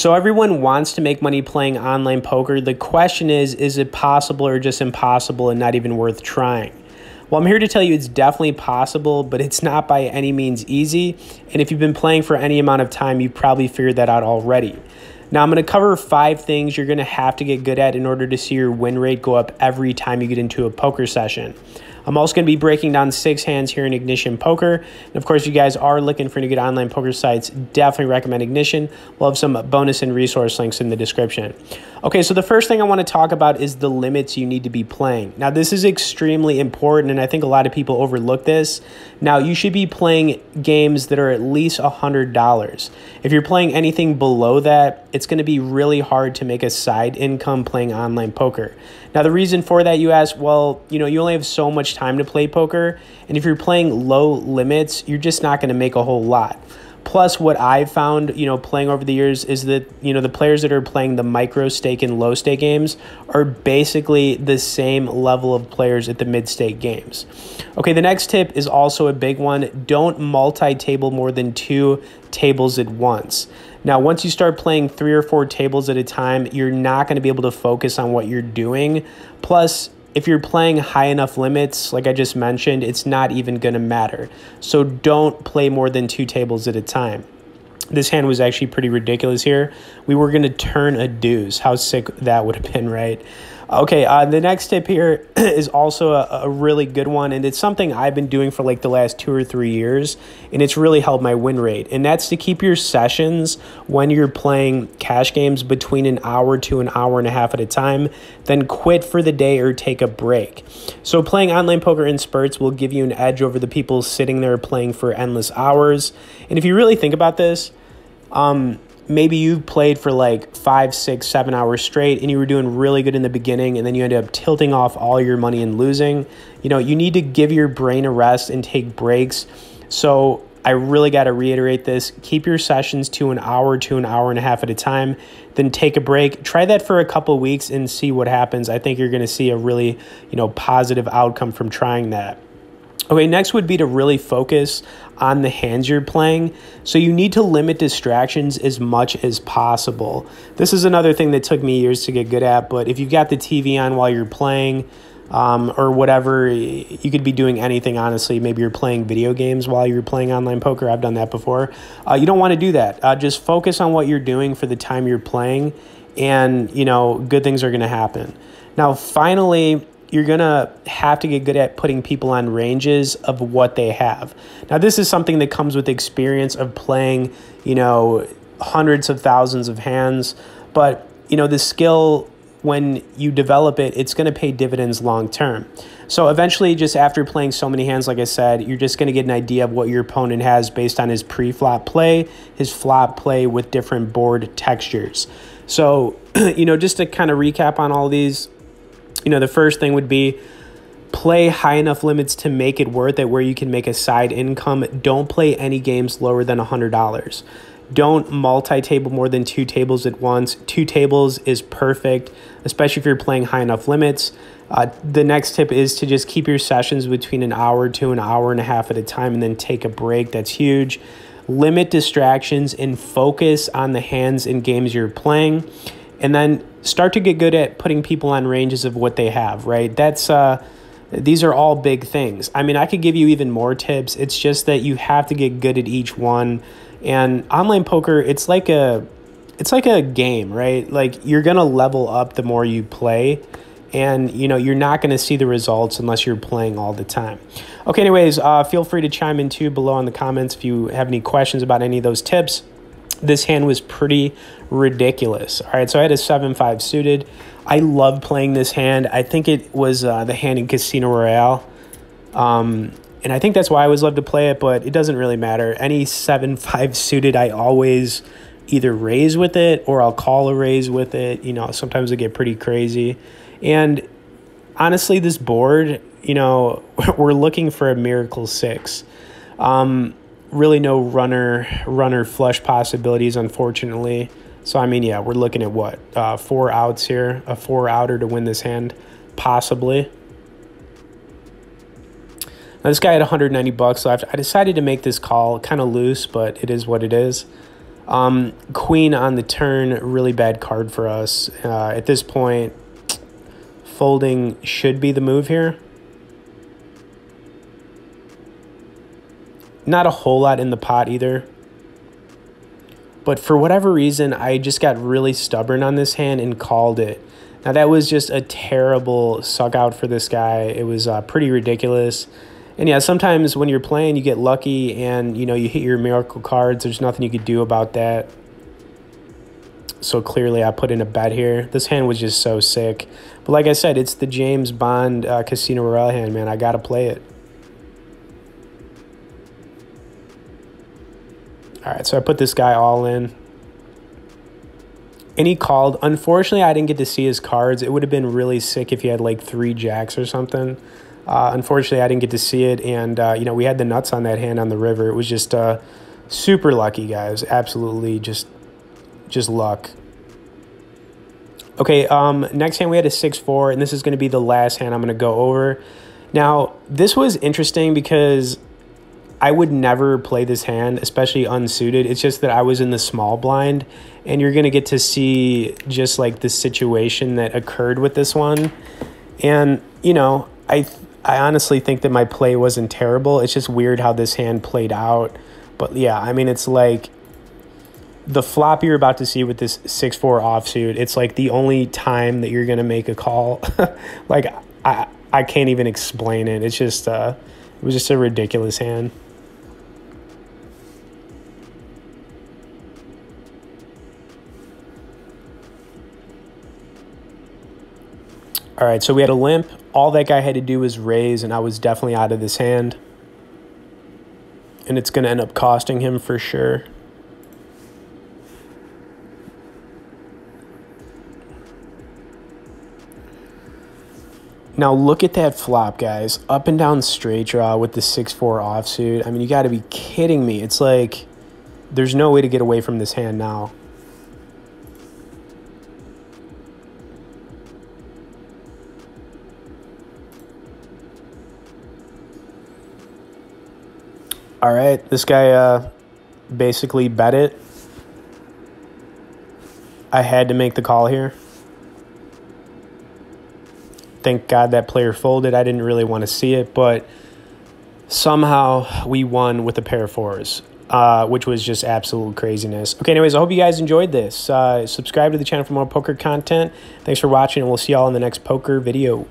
So everyone wants to make money playing online poker. The question is, is it possible or just impossible and not even worth trying? Well, I'm here to tell you it's definitely possible, but it's not by any means easy. And if you've been playing for any amount of time, you've probably figured that out already. Now, I'm going to cover five things you're going to have to get good at in order to see your win rate go up every time you get into a poker session. I'm also going to be breaking down six hands here in Ignition Poker. And of course, if you guys are looking for any good online poker sites, definitely recommend Ignition. We'll have some bonus and resource links in the description. Okay, so the first thing I want to talk about is the limits you need to be playing. Now, this is extremely important, and I think a lot of people overlook this. Now, you should be playing games that are at least $100. If you're playing anything below that, it's going to be really hard to make a side income playing online poker. Now, the reason for that, you ask, well, you know, you only have so much time to play poker, and if you're playing low limits, you're just not going to make a whole lot. Plus, what I've found, you know, playing over the years is that, you know, the players that are playing the micro stake and low stake games are basically the same level of players at the mid stake games. Okay, the next tip is also a big one. Don't multi table more than two tables at once. Now, once you start playing three or four tables at a time, you're not going to be able to focus on what you're doing. Plus, if you're playing high enough limits, like I just mentioned, it's not even going to matter. So don't play more than two tables at a time. This hand was actually pretty ridiculous here. We were going to turn a deuce. How sick that would have been, right? Okay, uh, the next tip here is also a, a, really good one, and it's something I've been doing for like the last two or three years, and it's really helped my win rate. And that's to keep your sessions when you're playing cash games between an hour to an hour and a half at a time, then quit for the day or take a break. So, playing online poker in spurts will give you an edge over the people sitting there playing for endless hours. And if you really think about this, um, maybe you played for like five, six, seven hours straight and you were doing really good in the beginning and then you ended up tilting off all your money and losing. You know, you need to give your brain a rest and take breaks. So I really got to reiterate this. Keep your sessions to an hour to an hour and a half at a time. Then take a break. Try that for a couple weeks and see what happens. I think you're going to see a really, you know, positive outcome from trying that. Okay, next would be to really focus on the hands you're playing. So you need to limit distractions as much as possible. This is another thing that took me years to get good at, but if you've got the TV on while you're playing, um, or whatever, you could be doing anything, honestly. Maybe you're playing video games while you're playing online poker. I've done that before. Uh, you don't want to do that. Uh, just focus on what you're doing for the time you're playing, and, you know, good things are going to happen. Now, finally, you're going to have to get good at putting people on ranges of what they have. Now, this is something that comes with experience of playing, you know, hundreds of thousands of hands. But, you know, the skill, when you develop it, it's going to pay dividends long term. So eventually, just after playing so many hands, like I said, you're just going to get an idea of what your opponent has based on his pre flop play, his flop play with different board textures. So, you know, just to kind of recap on all these, you know, the first thing would be play high enough limits to make it worth it where you can make a side income. Don't play any games lower than $100. Don't multi table more than two tables at once. Two tables is perfect, especially if you're playing high enough limits. Uh, the next tip is to just keep your sessions between an hour to an hour and a half at a time and then take a break. That's huge. Limit distractions and focus on the hands and games you're playing and then start to get good at putting people on ranges of what they have, right? That's uh these are all big things. I mean, I could give you even more tips. It's just that you have to get good at each one. And online poker, it's like a it's like a game, right? Like you're going to level up the more you play and you know you're not going to see the results unless you're playing all the time okay anyways uh, feel free to chime in too below in the comments if you have any questions about any of those tips this hand was pretty ridiculous. All right, so I had a 7 5 suited. I love playing this hand. I think it was uh, the hand in Casino Royale. Um, and I think that's why I always love to play it, but it doesn't really matter. Any 7 5 suited, I always either raise with it or I'll call a raise with it. You know, sometimes I get pretty crazy. And honestly, this board, you know, we're looking for a miracle six. Um, really no runner runner flush possibilities, unfortunately. So I mean, yeah, we're looking at what uh, four outs here, a four outer to win this hand, possibly. Now this guy had 190 bucks left. I decided to make this call kind of loose, but it is what it is. Um, queen on the turn, really bad card for us. Uh, at this point, folding should be the move here. Not a whole lot in the pot either. But for whatever reason, I just got really stubborn on this hand and called it. Now, that was just a terrible suck out for this guy. It was uh, pretty ridiculous. And yeah, sometimes when you're playing, you get lucky and, you know, you hit your miracle cards. There's nothing you could do about that. So clearly I put in a bet here. This hand was just so sick. But like I said, it's the James Bond uh, Casino Royale hand, man. I got to play it. All right, so I put this guy all in. And he called. Unfortunately, I didn't get to see his cards. It would have been really sick if he had like three jacks or something. Uh, unfortunately, I didn't get to see it. And, uh, you know, we had the nuts on that hand on the river. It was just uh, super lucky, guys. Absolutely just, just luck. Okay, um, next hand we had a 6-4, and this is going to be the last hand I'm going to go over. Now, this was interesting because I would never play this hand, especially unsuited. It's just that I was in the small blind, and you're going to get to see just like the situation that occurred with this one. And, you know, I, I honestly think that my play wasn't terrible. It's just weird how this hand played out. But yeah, I mean, it's like the flop you're about to see with this 6-4 offsuit, it's like the only time that you're going to make a call. like, I, I can't even explain it. It's just, uh, it was just a ridiculous hand. All right, so we had a limp. All that guy had to do was raise, and I was definitely out of this hand. And it's going to end up costing him for sure. Now look at that flop, guys. Up and down straight draw with the 6-4 offsuit. I mean, you got to be kidding me. It's like there's no way to get away from this hand now. All right, this guy uh, basically bet it. I had to make the call here. Thank God that player folded. I didn't really want to see it, but somehow we won with a pair of fours, uh, which was just absolute craziness. Okay, anyways, I hope you guys enjoyed this. Uh, subscribe to the channel for more poker content. Thanks for watching, and we'll see y'all in the next poker video.